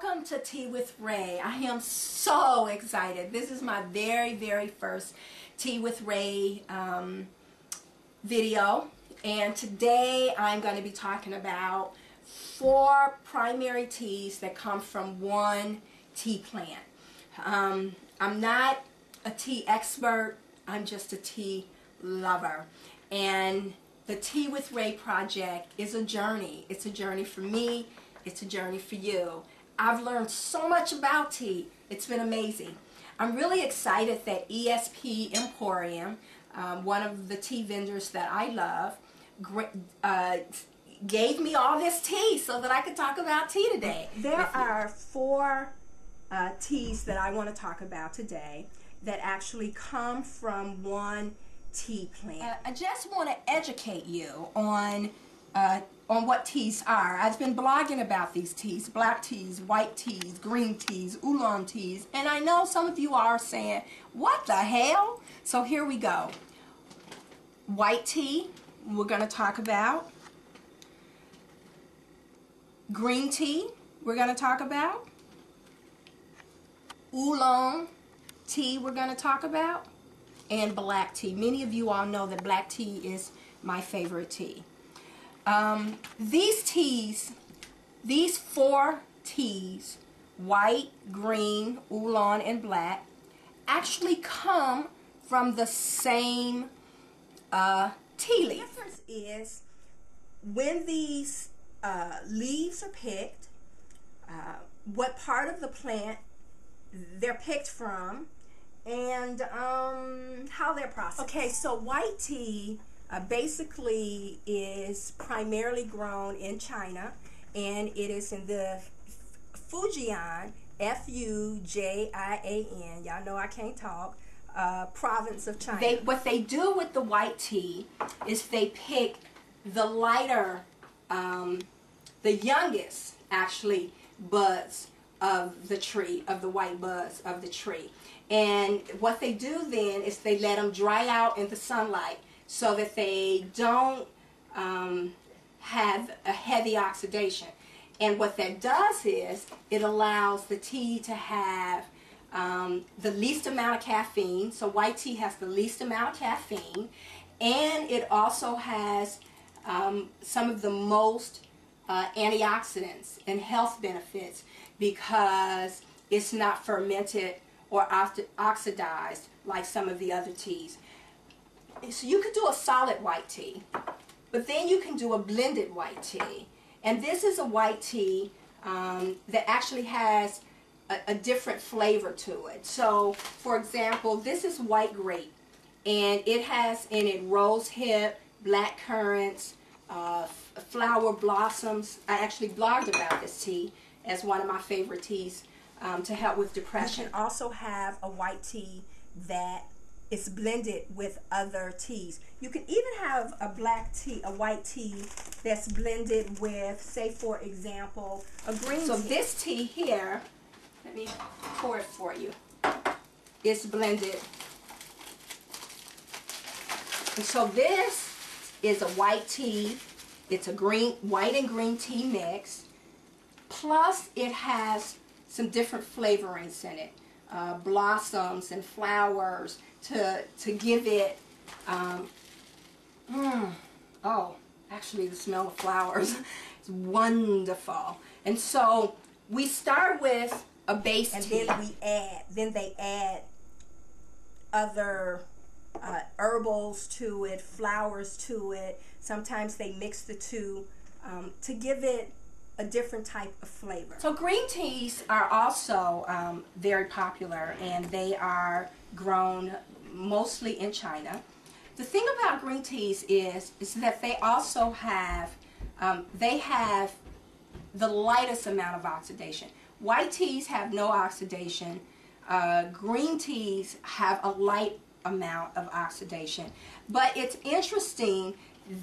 to Tea with Rae. I am so excited. This is my very, very first Tea with Rae um, video. And today I'm going to be talking about four primary teas that come from one tea plant. Um, I'm not a tea expert. I'm just a tea lover. And the Tea with Rae project is a journey. It's a journey for me. It's a journey for you. I've learned so much about tea. It's been amazing. I'm really excited that ESP Emporium, um, one of the tea vendors that I love, uh, gave me all this tea so that I could talk about tea today. There are four uh, teas that I want to talk about today that actually come from one tea plant. Uh, I just want to educate you on uh, on what teas are. I've been blogging about these teas, black teas, white teas, green teas, oolong teas, and I know some of you are saying, what the hell? So here we go. White tea, we're going to talk about. Green tea, we're going to talk about. Oolong tea, we're going to talk about. And black tea. Many of you all know that black tea is my favorite tea. Um, these teas, these four teas, white, green, oolong, and black, actually come from the same uh, tea leaf. The difference is when these uh, leaves are picked, uh, what part of the plant they're picked from, and um, how they're processed. Okay, so white tea uh, basically is primarily grown in China and it is in the Fujian, F-U-J-I-A-N, y'all know I can't talk, uh, province of China. They, what they do with the white tea is they pick the lighter, um, the youngest actually buds of the tree, of the white buds of the tree. And what they do then is they let them dry out in the sunlight so that they don't um, have a heavy oxidation. And what that does is it allows the tea to have um, the least amount of caffeine. So white tea has the least amount of caffeine. And it also has um, some of the most uh, antioxidants and health benefits because it's not fermented or oxidized like some of the other teas so you could do a solid white tea, but then you can do a blended white tea. And this is a white tea um, that actually has a, a, different flavor to it. So, for example, this is white grape, and it has in it rose hip, black currants, uh, flower blossoms. I actually blogged about this tea as one of my favorite teas um, to help with depression. You can also have a white tea that it's blended with other teas. You can even have a black tea, a white tea that's blended with, say for example, a green so tea. So this tea here, let me pour it for you. It's blended. And so this is a white tea. It's a green, white and green tea mix. Plus it has some different flavorings in it. Uh, blossoms and flowers to, to give it, um, mm, oh, actually the smell of flowers is wonderful. And so we start with a base and tea. then we add, then they add other uh, herbals to it, flowers to it. Sometimes they mix the two um, to give it a different type of flavor. So green teas are also um, very popular and they are grown mostly in China. The thing about green teas is, is that they also have, um, they have the lightest amount of oxidation. White teas have no oxidation. Uh, green teas have a light amount of oxidation. But it's interesting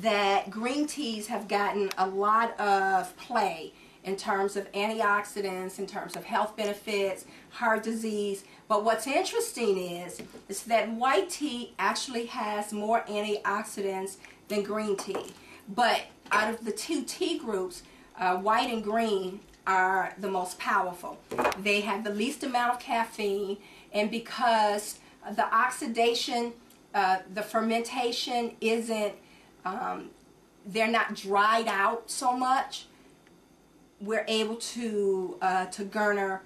that green teas have gotten a lot of play in terms of antioxidants, in terms of health benefits, heart disease. But what's interesting is, is that white tea actually has more antioxidants than green tea. But out of the two tea groups, uh, white and green, are the most powerful. They have the least amount of caffeine and because the oxidation, uh, the fermentation isn't, um, they're not dried out so much, we're able to, uh, to garner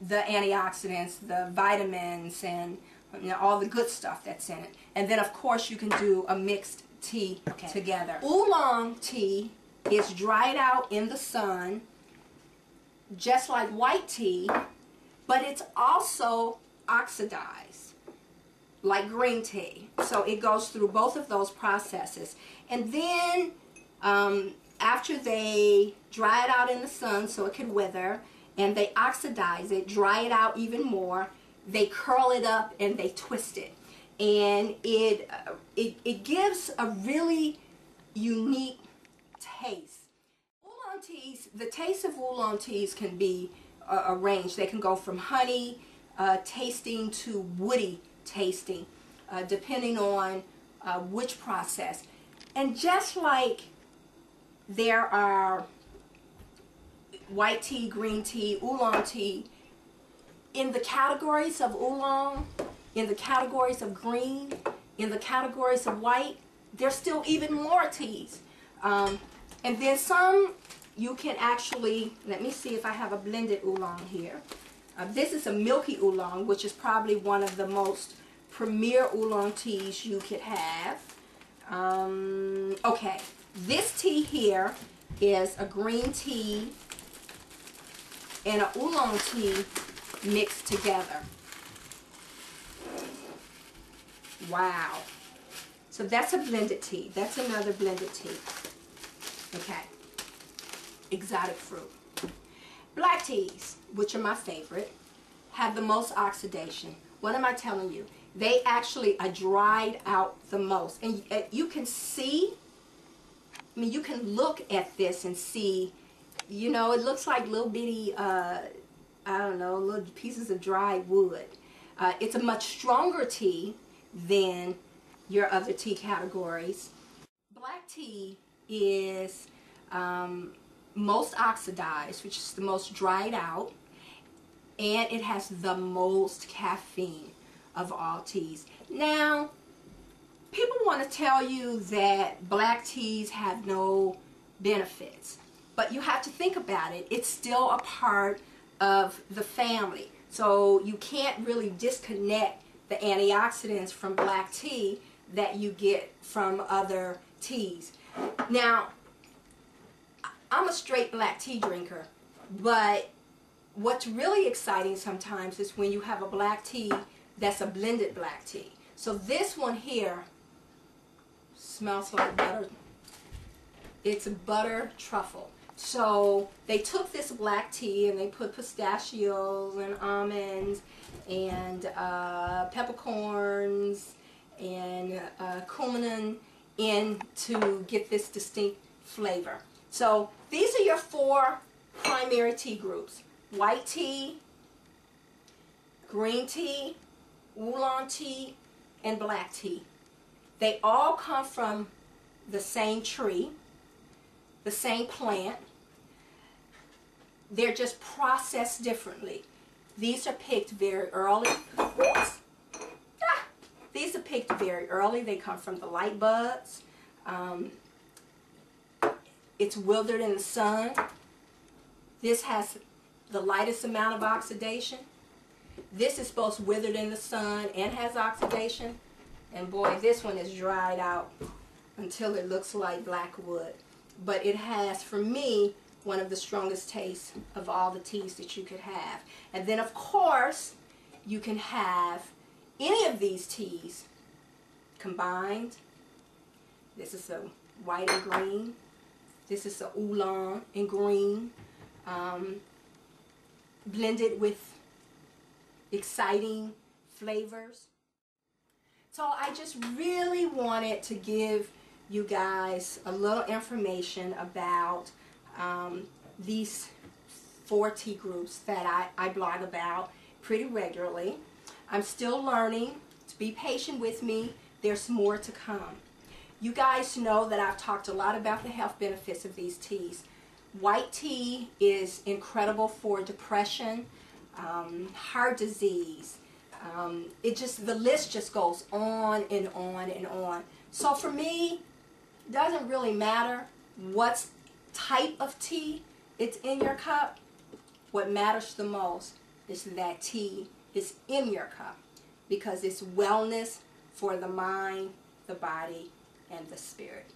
the antioxidants, the vitamins, and you know, all the good stuff that's in it. And then, of course, you can do a mixed tea okay. together. Oolong tea is dried out in the sun, just like white tea, but it's also oxidized, like green tea. So it goes through both of those processes. And then, um, after they dry it out in the sun so it can wither, and they oxidize it, dry it out even more. They curl it up and they twist it. And it, uh, it, it gives a really unique taste. Oolong teas, the taste of oolong teas can be uh, arranged. They can go from honey uh, tasting to woody tasting, uh, depending on uh, which process. And just like there are white tea, green tea, oolong tea. In the categories of oolong, in the categories of green, in the categories of white, there's still even more teas. Um, and then some you can actually, let me see if I have a blended oolong here. Uh, this is a milky oolong, which is probably one of the most premier oolong teas you could have. Um, okay, this tea here is a green tea and a oolong tea mixed together. Wow. So that's a blended tea. That's another blended tea. Okay. Exotic fruit. Black teas, which are my favorite, have the most oxidation. What am I telling you? They actually are dried out the most. And uh, you can see, I mean, you can look at this and see you know, it looks like little bitty, uh, I don't know, little pieces of dry wood. Uh, it's a much stronger tea than your other tea categories. Black tea is um, most oxidized, which is the most dried out, and it has the most caffeine of all teas. Now, people want to tell you that black teas have no benefits. But you have to think about it. It's still a part of the family. So you can't really disconnect the antioxidants from black tea that you get from other teas. Now, I'm a straight black tea drinker, but what's really exciting sometimes is when you have a black tea that's a blended black tea. So this one here smells like butter. It's butter truffle. So they took this black tea and they put pistachios and almonds and uh, peppercorns and uh, coumarin in to get this distinct flavor. So these are your four primary tea groups. White tea, green tea, oolong tea, and black tea. They all come from the same tree, the same plant, they're just processed differently. These are picked very early. Ah! These are picked very early. They come from the light buds. Um, it's withered in the sun. This has the lightest amount of oxidation. This is both withered in the sun and has oxidation. And boy, this one is dried out until it looks like black wood. But it has, for me, one of the strongest tastes of all the teas that you could have. And then of course, you can have any of these teas combined. This is a white and green. This is a oolong and green. Um, blended with exciting flavors. So I just really wanted to give you guys a little information about um, these four tea groups that I, I blog about pretty regularly. I'm still learning. To be patient with me. There's more to come. You guys know that I've talked a lot about the health benefits of these teas. white tea is incredible for depression, um, heart disease. Um, it just the list just goes on and on and on. So for me, it doesn't really matter what type of tea it's in your cup. What matters the most is that tea is in your cup because it's wellness for the mind, the body, and the spirit.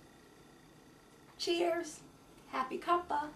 Cheers. Happy cuppa.